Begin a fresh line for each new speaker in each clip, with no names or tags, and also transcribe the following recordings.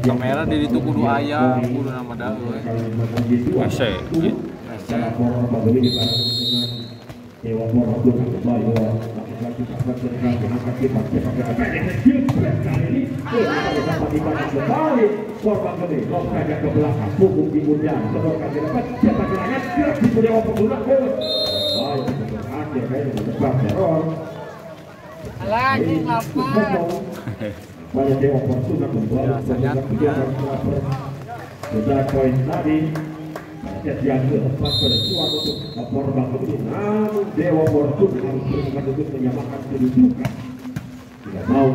kamera di itu kudu ayam kudu nama daun.
Kayaknya depan teror
Lagi lapar.
banyak Dewa Fortuna kembali sudah poin tadi yang untuk namun Dewa Fortuna harus berangkat untuk menyamakan kedudukan. Tidak mau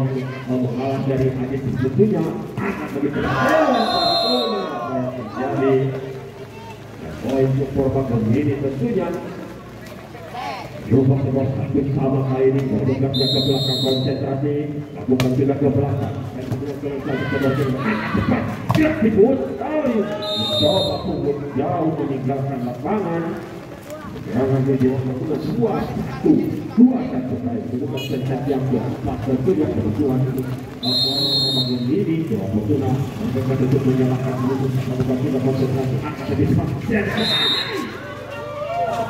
mengalah dari Adit tentunya akan begitu Dewa Fortuna apa yang terjadi Dan poin untuk korban ini tentunya Coba semua sakit sama kali ini Lakukan ke belakang konsentrasi Lakukan juga ke belakang. Cepat Kali Mencoba punggung jauh meninggalkan lapangan. Jangan jadi dua satu Dua satu kali Itu yang keempat Tentunya berjuang untuk Orang cepat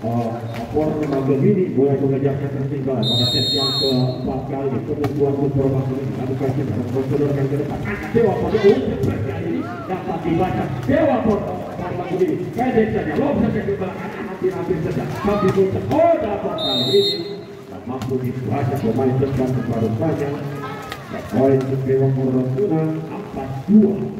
Apor ini mulai mengejarkan pada set yang keempat kali ini penumpuan Kupro Mago kasih ke depan Dewa ini dapat dibaca Dewa ini pendek saja saja hampir-hampir saja oh kali ini tak mampu dibaca pemain saja Poin Dewa 4-2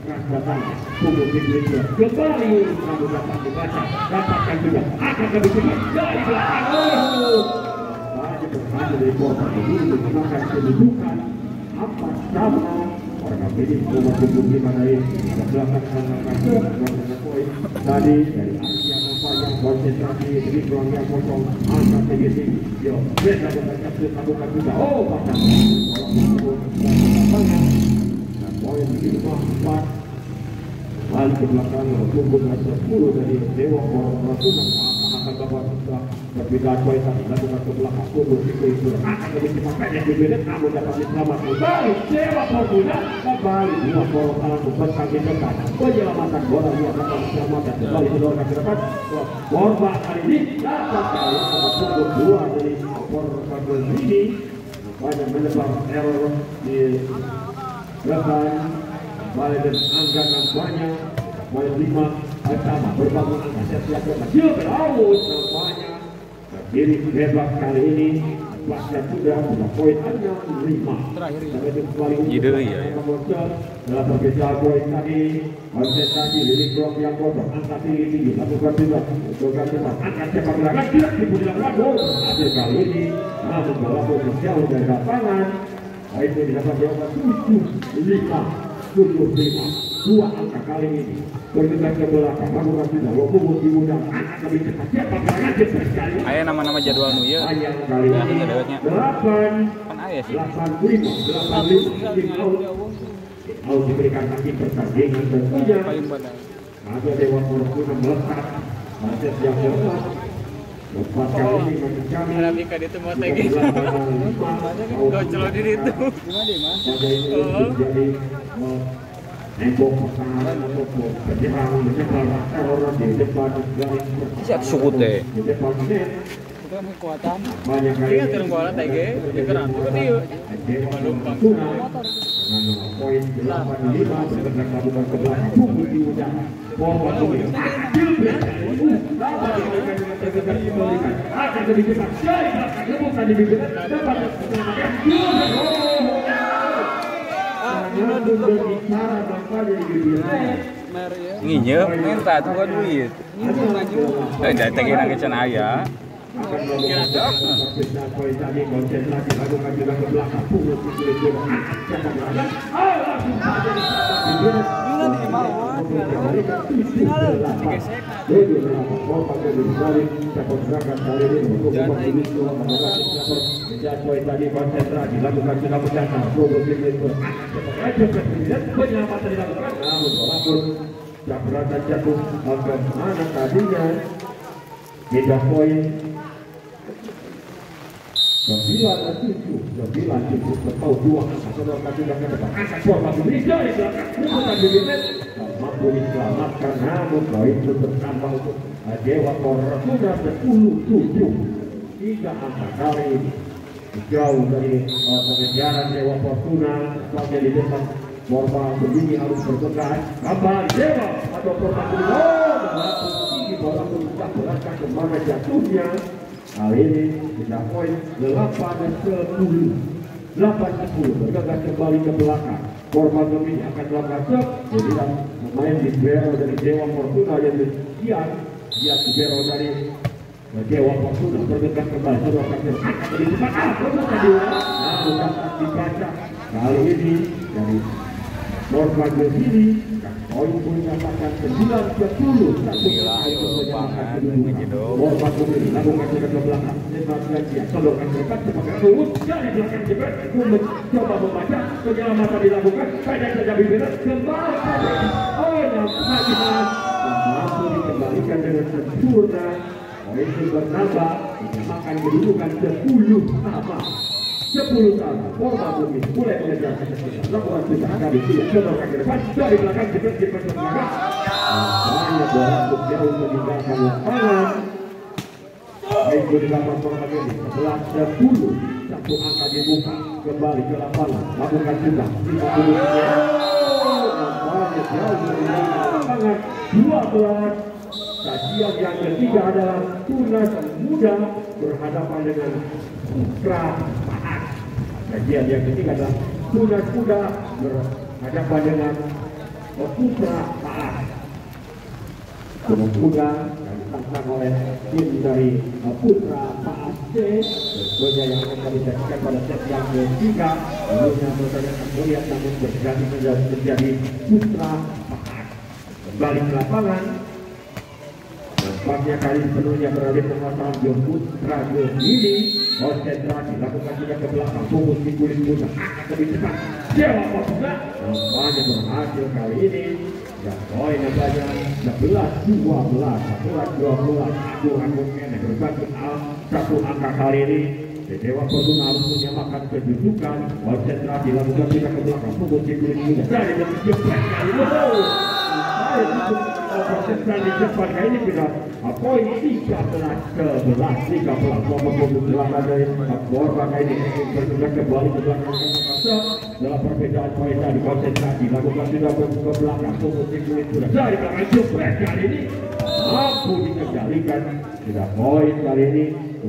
kabupaten Republik Indonesia kembali kamu dapat dibaca dapatkan juga akan lebih cepat dari belakang oh banyak berhasil dari kota ini menggunakan kedudukan apa sama warga medis nomor 25 dari belakang kanan kanan tadi dari Asia konsentrasi di ruangnya kosong angka TGC yo bisa membaca kabupaten juga oh pasang 4 hal ke belakang hukum masa 10 dari Dewan Perwakilan akan dapat kita tapi dakwah itu dilakukan ke belakang kubur itu itu akan lebih cepat yang dibeda kamu dapat diselamat kembali Dewan Perwakilan kembali Dewan Perwakilan bukan kaki dekat penyelamatan orang yang akan selamat dan kembali ke luar kaki dekat korban kali ini dapat kali sama kubur dua dari korban ini banyak menebar error di depan kembali dan angka nampaknya kembali lima pertama berbangun angka set yang kedua dia berlaut nampaknya berdiri hebat kali ini pasca sudah sudah poin hanya lima
Terakhir ya.
Ya.
dalam perbedaan poin tadi konsentrasi lirik blok yang kotor angka tinggi tinggi lakukan juga lakukan cepat angkat cepat gerakan tidak dipunyai gol hasil kali ini namun bola pun jauh dari lapangan Baik itu didapat jawaban tujuh lima tujuh lima dua angka kali ini bergerak ke belakang lakukan sudah walaupun di udara angkat lebih cepat siapa cepat sekali
Aya nama-nama jadwal nu ieu.
ayam kali
Ya,
ini
ada
delapan
Kan aya sih.
delapan lima delapan lima out diberikan kaki pertandingan tentunya ada Dewa Fortuna melekat Macet yang keempat Lepas kali ini kami
Ada lagi.
belas lawan lima.
Gak celok diri itu.
gimana deh mas
Eh, garis
Siap
itu kan kekuatan
banyak kali
Ingat kan bola TG, di keran itu kan dia.
Dewa
Lumpang.
Fortuna dengan poin 85 bergerak lakukan ke belakang punggung di udara forward dulu
Nginjek minta tuh duit. Eh datengin ke cenah aya.
akan oh jatuh ke mana tadinya poin sembilan tujuh sembilan tujuh dua dan format Indonesia. Mampu diselamatkan namun poin itu bertambah untuk Dewa Korona sepuluh tujuh tiga angka kali jauh dari uh, pengejaran Dewa Fortuna sebagai di depan Morba begini harus bergegas gambar Dewa atau oh berlaku tinggi bola pun tidak berangkat ke mana jatuhnya Kali ini kita poin 8 dan 10 8 10 bergegas kembali ke belakang. Korban Gemini akan melakukan set Jadi pemain di Bero dari Dewa Fortuna yang demikian Dia di Bero dari Dewa Fortuna. Bergegas kembali. Sebuah kasih Jadi cepat Bergegas tadi Nah bukan dibaca. Kali ini dari Korban Gemini Poin pun dikatakan 9 ke 10 Satu itu
lupangan,
kedudukan. Korban Gemini lakukan sudah ke belakang. Lima Gajian Sodorkan ke depan Sebagai rumus Dari belakang jebret Mencoba membaca. Penyelamatan dilakukan Kadang saja bibirnya Kembali. Oh nampaknya Mampu dikembalikan dengan sempurna. Poin bertambah Menyamakan kedudukan 10 sama 10 sama Korban Gemini mulai mengejar Lakukan susah kali Tidak sodorkan ke depan. Dari belakang jebret Jebret ke Banyak bola untuk jauh meninggalkan lapangan. Minggu di lapangan korban ini. 11 dan 10 Satu angka dibuka Kembali ke lapangan. Lakukan juga. 50 Nampaknya jauh meninggalkan lapangan. 12 Kajian yang ketiga adalah Tunas Muda berhadapan dengan Putra Kajian yang ketiga adalah Tunas Muda berhadapan dengan Putra Pahat. Tunas Muda yang ditantang oleh tim dari Putra Pahat C. Tentunya yang akan kami saksikan pada set yang ketiga. Lalunya bertanya kemudian namun berganti menjadi Putra Pahat. Kembali ke lapangan, Nampaknya kali sepenuhnya beralih penguasaan ini konsentrasi lakukan juga ke belakang. Fokus di kulit muda. Akan lebih cepat. Dewa Portugal nampaknya berhasil kali ini. Dan poin nampaknya 11 12 11 12 Agung Agung Kene berbagi satu angka kali ini. Dewa Portugal harus menyamakan kedudukan. Konsentrasi lakukan juga ke belakang. Fokus di kulit muda. Dari lebih cepat kali konsentrasi depan kali ini kita poin 13 ke 11 13 nomor punggung belakang dari korban kali ini bergerak kembali ke belakang dalam perbedaan poin tadi konsentrasi lakukan sudah ke belakang punggung kulit sudah dari belakang jepret kali ini mampu dikendalikan sudah poin kali ini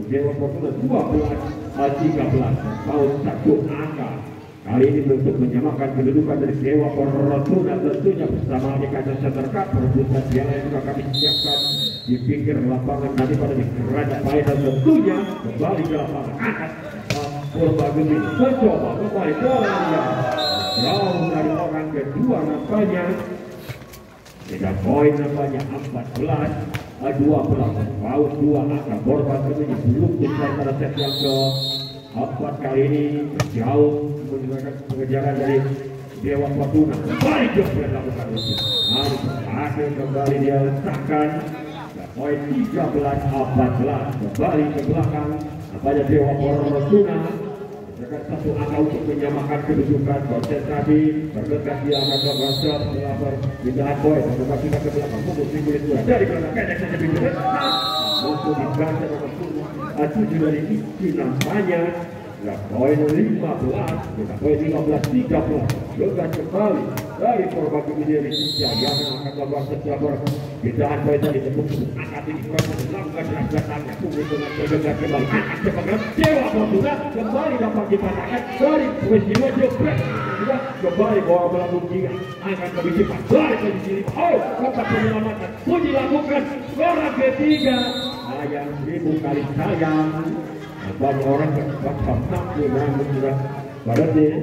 Dewa Fortuna 12 13 tahun satu angka Kali ini untuk menyamakan kedudukan dari Dewa Fortuna tentunya bersama kaca cup perebutan piala yang juga kami siapkan di pinggir lapangan. Nanti pada di Kerajaan Bayi dan tentunya kembali ke lapangan. Angkat Purba Gemi mencoba kembali bola dia. Jauh dari orang kedua nampaknya. Tidak poin nampaknya 14 12 paut 2 angka Purba Gemi belum selesai pada set yang ke empat kali ini jauh menggunakan pengejaran dari Dewa Fortuna. Baik juga lakukan itu. Harus berhasil kembali dia letakkan. Poin 13 14 kembali ke belakang. Apanya Dewa Fortuna. Dekat satu angka untuk menyamakan kedudukan. Konsentrasi bergegas dia akan melakukan shot melapor pindahan poin. Membuka kita ke belakang di kulit bola dari belakang pendek saja pinggir untuk dibaca tujuh dari Iki nampaknya Ya, poin 15, kita poin 15 13. Gegas kembali dari Purba Gede Tiga yang akan melakukan secara Bidaan poin tepuk angkat ini proses gegas kembali cepat Dewa kembali dapat dipatahkan dari juga kembali ke biji cepat oh dilakukan ketiga sayang seribu kali sayang banyak orang tampil namun sudah pada dia.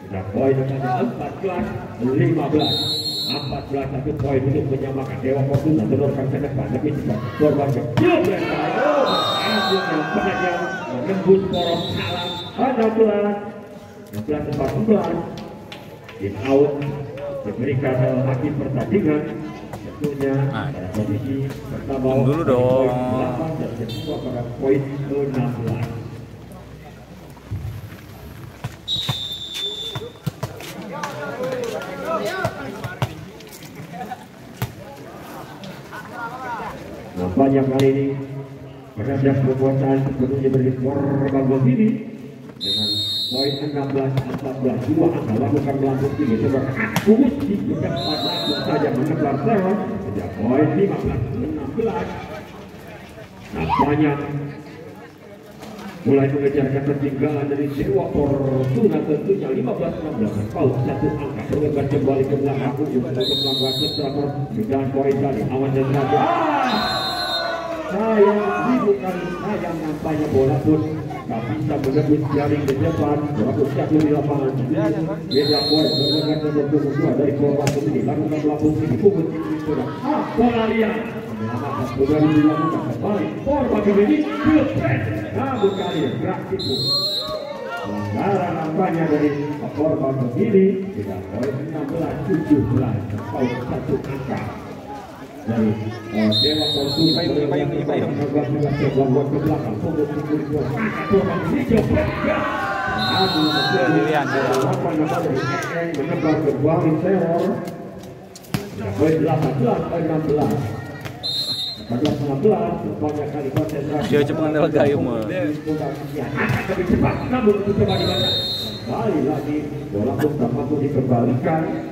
Sudah poin dengan 14 15 14 satu poin untuk menyamakan Dewa Fortuna telurkan ke depan lebih cepat korban kecil yang panjang menembus poros salam 16 16 14 in out diberikan hakim pertandingan
Nah. dulu dong.
poin 8 dan kedua pada poin ke-16 Nampaknya kali ini terhadap kekuasaan sepenuhnya beri korban begini dengan poin 16 14 dua angka lakukan melambung tinggi coba kubus di dekat langsung saja menebar teror sejak poin 15 16 nampaknya mulai mengejar ketertinggalan dari Dewa Fortuna tentunya 15-16 paut satu angka bergegas kembali ke belakang untuk melakukan sesuatu dengan poin tadi awan dan terakhir ah! sayang ribu kali sayang nampaknya bola pun tak bisa menembus jaring di depan bola pun jatuh di lapangan Beda poin bergegas nomor 22 dari korban sendiri lakukan melambung tinggi pukul tinggi sudah ah bola liar menyelamatkan kembali dilakukan kembali korban ini pilpres namun kali gerak tipu pelanggaran nampaknya dari korban begini tidak poin 16 17 paut satu angka Dewa Fortuna
Payung, payung, payung, payung.
Gangguan ke belakang punggung punggung di bawah. Korban ini coba Namun,
Lilian,
apa nama dari Ekeng menebar ke Buangin teror Poin 18, poin 16 14 16 banyak kali konsentrasi
Dia
lagi bola pun dikembalikan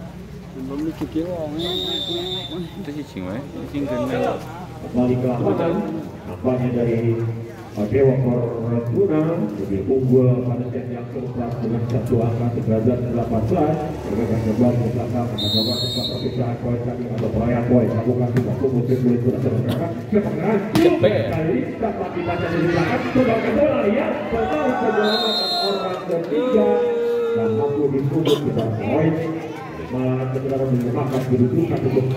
dikikir wong.
Itu sih cing we. Cing kena.
kembali ke lapangan nampaknya dari Dewa Fortuna lebih unggul pada set yang keempat dengan satu angka 13 18 mereka kembali ke belakang mencoba sebuah perpisahan poin tadi atau perayaan poin lakukan juga punggung ke kulit sudah tergerak kepengeran
Cepet.
kali dapat dibaca dari belakang coba ke bola lihat kembali penyelamatan orang ketiga dan mampu ditutup kita poin kedudukan untuk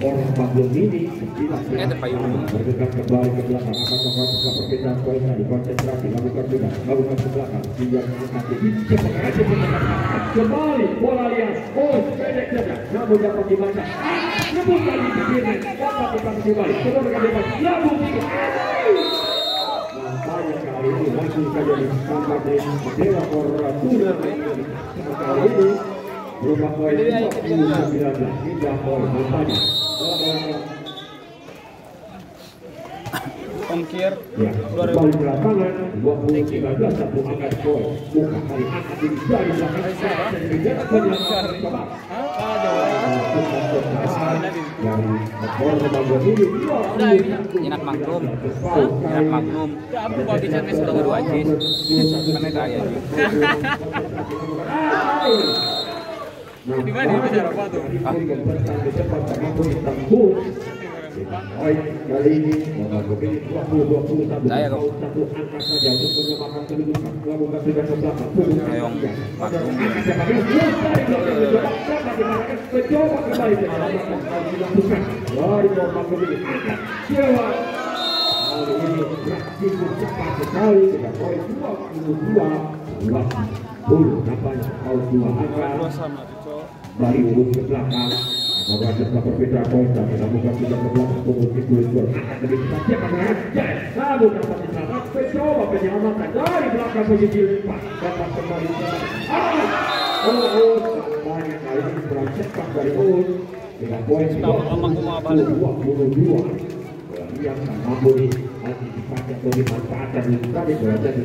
orang ini tidak kembali ke belakang. Akan melakukan sebuah perpindahan poin tadi konsentrasi lakukan juga lakukan ke belakang. Hingga mengangkat ini cepat aja mengangkat kembali bola liar. Oh pendek saja. Namun dapat kembali namun nampaknya kali ini langsung saja Dewa Fortuna kali ini berubah poin 29 hingga poin
Ongkir
Ya, kembali ke lapangan 20 13 satu angkat poin bukan kali angkat dari belakang ini
Nyenak. Nyenak kedua. Karena Di mana ini bicara apa tuh?
Poin kali ini menghadapi 20 21
Saya kok. Keong matung.
Poin 22 20 nampaknya poin dua angka Bali urut ke belakang. Apakah tetap berbeda poin? Tapi lakukan tidak ke belakang dua. Akan lebih cepat mengajar namun dapat diselamat mencoba penyelamatan dari belakang posisi empat dapat kembali oh oh banyak kali kurang cepat dari Uus dengan poin dua. puluh dua. Yang mampu diantisipasi atau dimanfaatkan. Tadi berada di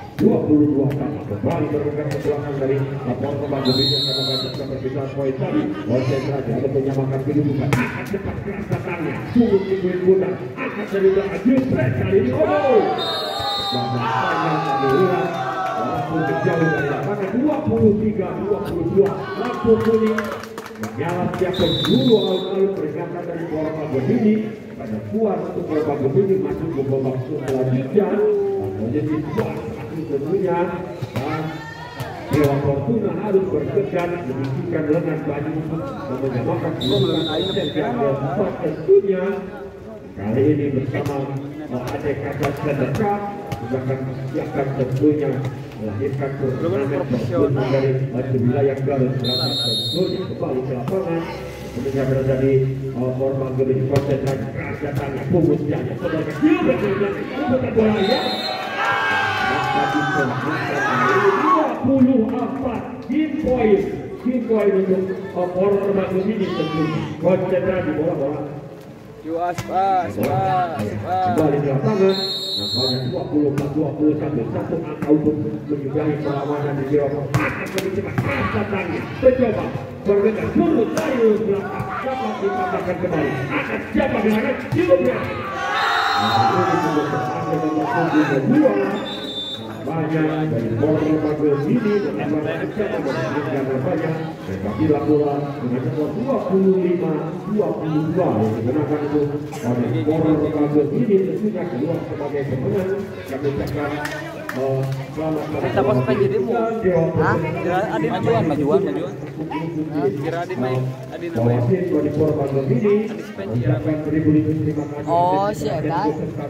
22 sama kembali bergerak ke dari laporan kembali dirinya karena banyaknya perpisahan poin tadi. Konsentrasi ada menyamakan kedudukan akan cepat keras datangnya sungguh tinggi muda akan dari belakang. Jepret kali ini. Oh! Bahkan panjang kali jauh dari lapangan 23 22 lampu kuning menyala setiap penjuru alun-alun peringatan dari Gemini pada kuat untuk Gemini masuk ke babak selanjutnya tentunya dan Dewa Fortuna harus bergegas memikirkan lengan baju untuk menyamakan kedudukan Aisyah yang keempat tentunya kali ini bersama Adek Kasat Sedekah juga akan siapkan tentunya melahirkan turnamen dari maju wilayah Garut Selatan tentunya kembali ke lapangan. Kemudian berada di uh, formal gedung konsentrasi keras datangnya pungut jaya. Saudara kecil bola ya 24 game point game point untuk formal gedung ini tentunya konsentrasi bola-bola
Juas pas, pas, pas.
kembali ke lapangan nampaknya 24 21 satu angka untuk menyudahi perlawanan di Jawa akan lebih cepat keras datangnya mencoba bergerak turun dari belakang dapat dipatahkan kembali akan siapa Gilbert Nah, ini juga kedua dari Borneo Bagel ini bertambah siapa berhasilkan banyak Kapila pula dengan nomor 25 22 yang digunakan itu oleh Borneo Bagel ini tentunya keluar sebagai pemenang kami ucapkan eh, selamat
Kita pas pengen jadi mu. Hah?
Adi majuan, majuan, majuan.
Kira Adi main, Adi main.
Bawasin dari Borneo Bagel ini mengucapkan beribu-ribu terima kasih
Oh,
atas
si Eta.
perhatian